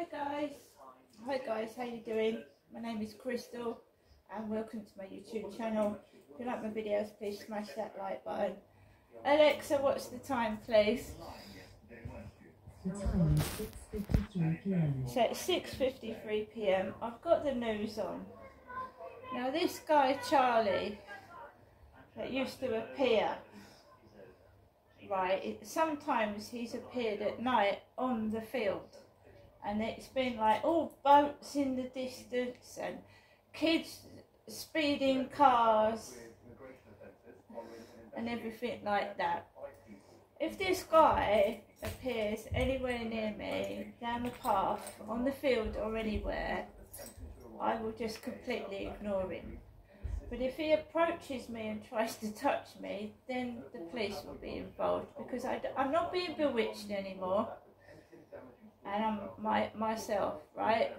Hi guys. Hi guys, how you doing? My name is Crystal and welcome to my YouTube channel. If you like my videos, please smash that like button. Alexa, what's the time please? The time is 6.53 p.m. So it's 6.53pm. I've got the news on. Now this guy Charlie that used to appear right sometimes he's appeared at night on the field and it's been like all boats in the distance and kids speeding cars and everything like that. If this guy appears anywhere near me down the path on the field or anywhere I will just completely ignore him. but if he approaches me and tries to touch me, then the police will be involved because I, am not being bewitched anymore. And I'm my, myself, right?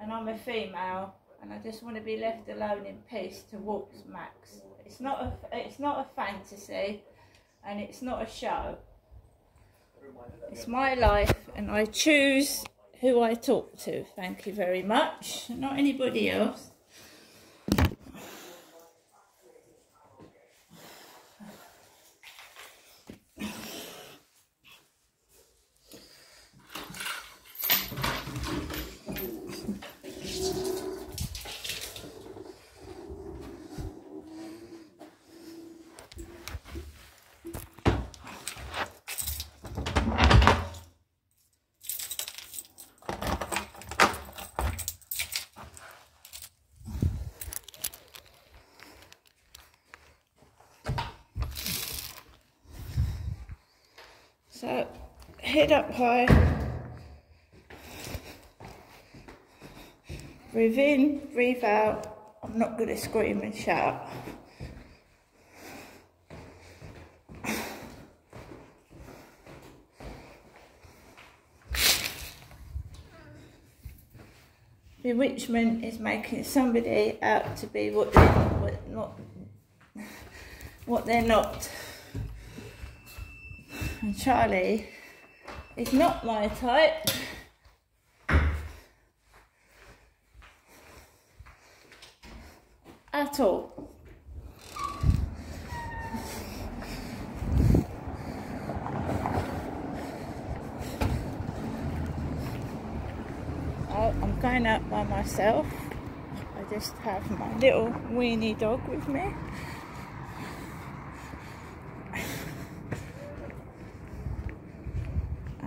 And I'm a female and I just want to be left alone in peace to walk Max. It's not a, it's not a fantasy and it's not a show. It's my life and I choose who I talk to. Thank you very much. Not anybody else. Head up high. Breathe in, breathe out. I'm not going to scream and shout. Bewitchment is making somebody out to be what they're what, not what they're not. And Charlie is not my type. At all. Oh, I'm going out by myself. I just have my little weenie dog with me.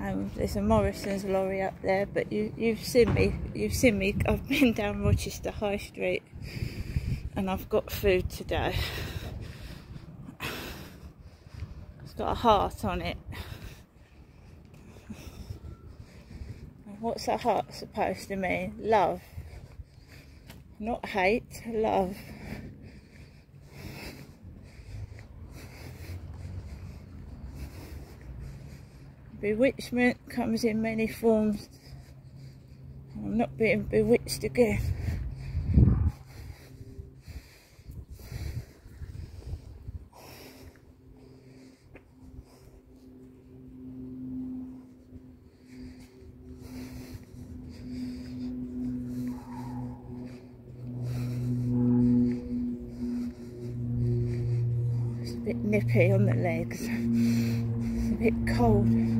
Um, there's a Morrison's lorry up there, but you, you've seen me. You've seen me. I've been down Rochester High Street, and I've got food today. It's got a heart on it. What's a heart supposed to mean? Love, not hate. Love. Bewitchment comes in many forms. I'm not being bewitched again. It's a bit nippy on the legs. It's a bit cold.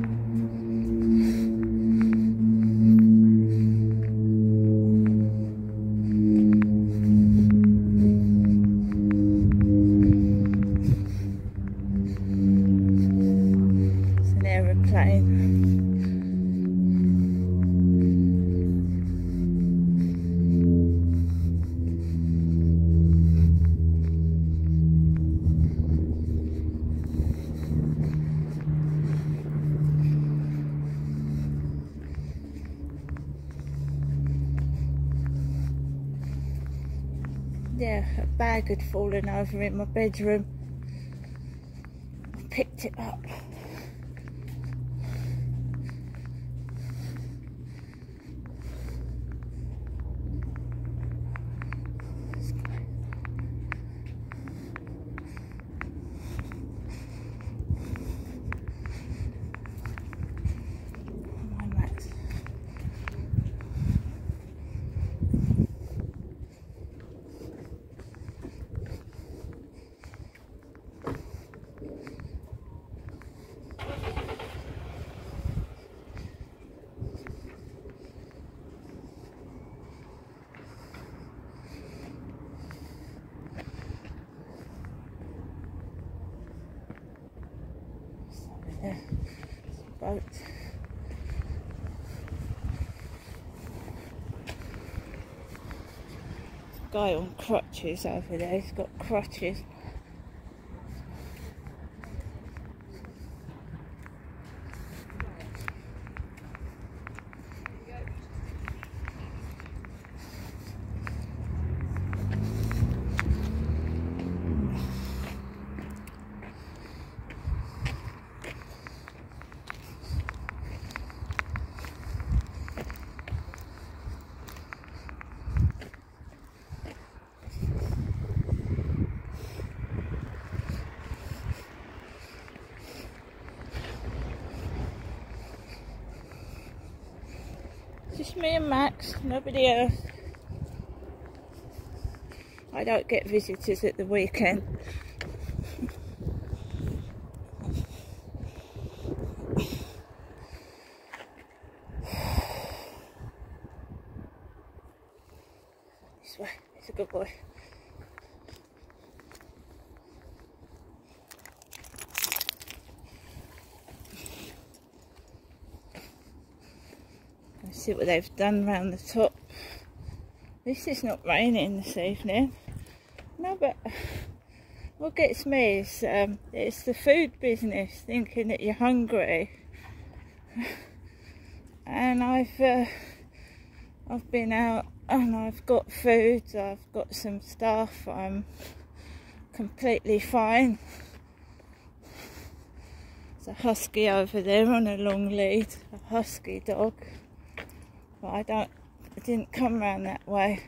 Bag had fallen over in my bedroom. I picked it up. Come on, Max. Yeah. Guy on crutches over there. He's got crutches. Just me and Max, nobody else. I don't get visitors at the weekend. This way, he's a good boy. See what they've done round the top. This is not raining this evening. No, but what gets me is um, it's the food business, thinking that you're hungry. And I've uh, I've been out and I've got food. I've got some stuff. I'm completely fine. There's a husky over there on a long lead, a husky dog but I don't I didn't come round that way.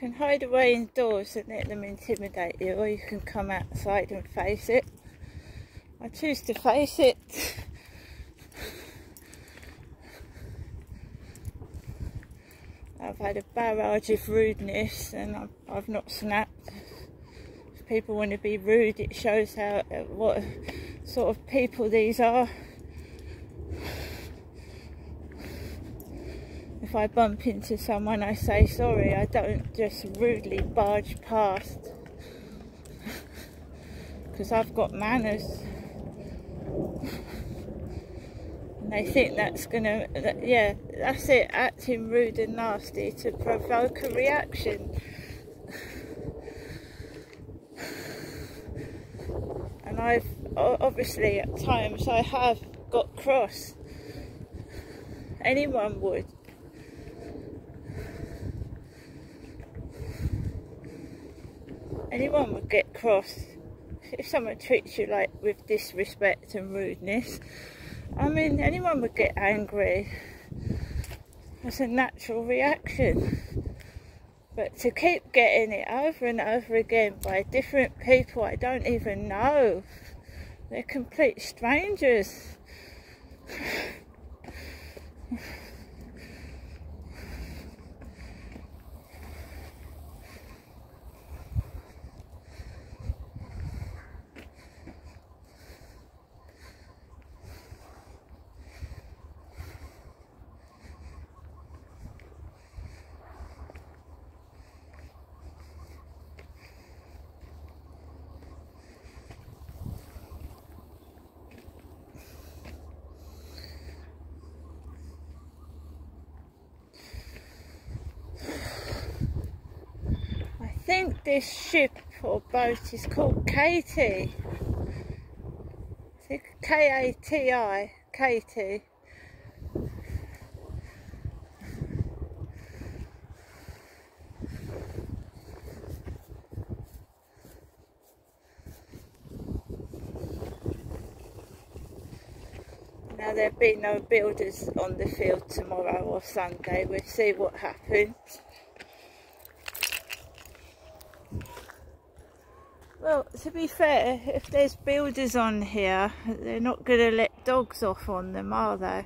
Can hide away indoors and let them intimidate you, or you can come outside and face it. I choose to face it. I've had a barrage of rudeness and I've, I've not snapped. If people want to be rude, it shows how what sort of people these are. If I bump into someone, I say sorry. I don't just rudely barge past because I've got manners. And they think that's gonna, that, yeah, that's it, acting rude and nasty to provoke a reaction. And I've obviously at times I have got cross. Anyone would. Anyone would get cross if someone treats you like with disrespect and rudeness. I mean, anyone would get angry. That's a natural reaction. But to keep getting it over and over again by different people I don't even know, they're complete strangers. think this ship or boat is called Katie. K-A-T-I, Katie. Now there'll be no builders on the field tomorrow or Sunday. We'll see what happens. Well, to be fair, if there's builders on here, they're not going to let dogs off on them, are they?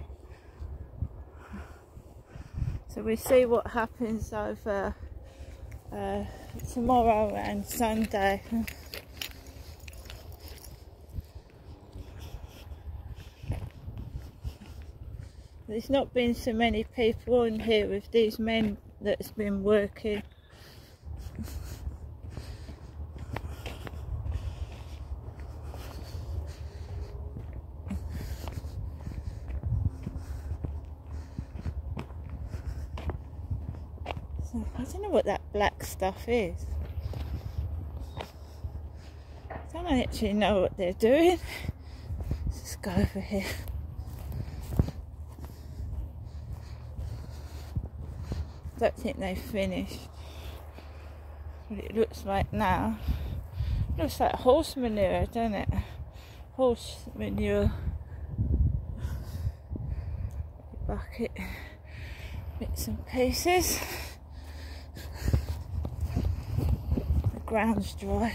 So we'll see what happens over uh, tomorrow and Sunday. There's not been so many people on here with these men that's been working. So, I don't know what that black stuff is. I don't actually know what they're doing. Let's just go over here. don't think they've finished. What it looks like now. Looks like horse manure, doesn't it? Horse manure bucket bits and pieces. The ground's dry.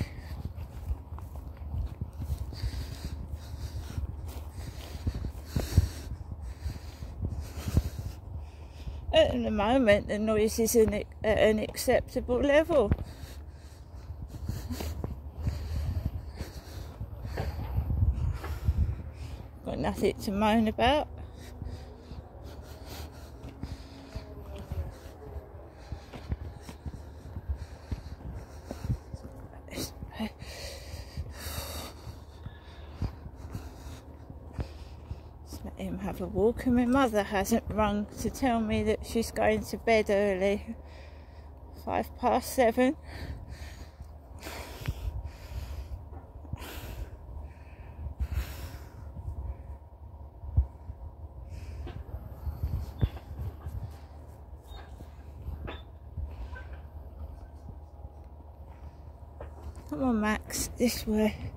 At the moment, the noise is at an acceptable level. Got nothing to moan about. him a walk and my mother hasn't rung to tell me that she's going to bed early. Five past seven. Come on Max, this way.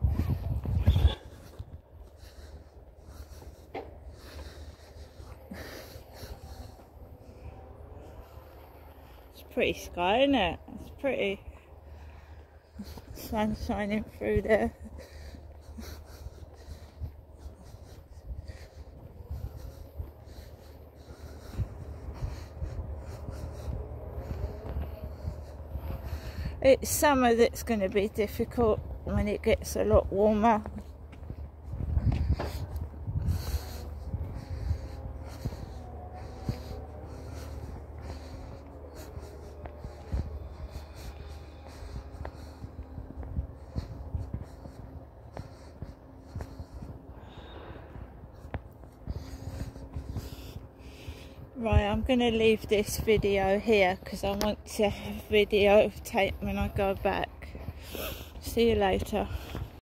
Pretty sky, isn't it? It's pretty. Sun shining through there. It's summer that's going to be difficult when it gets a lot warmer. Right, I'm going to leave this video here because I want to have video tape when I go back. See you later.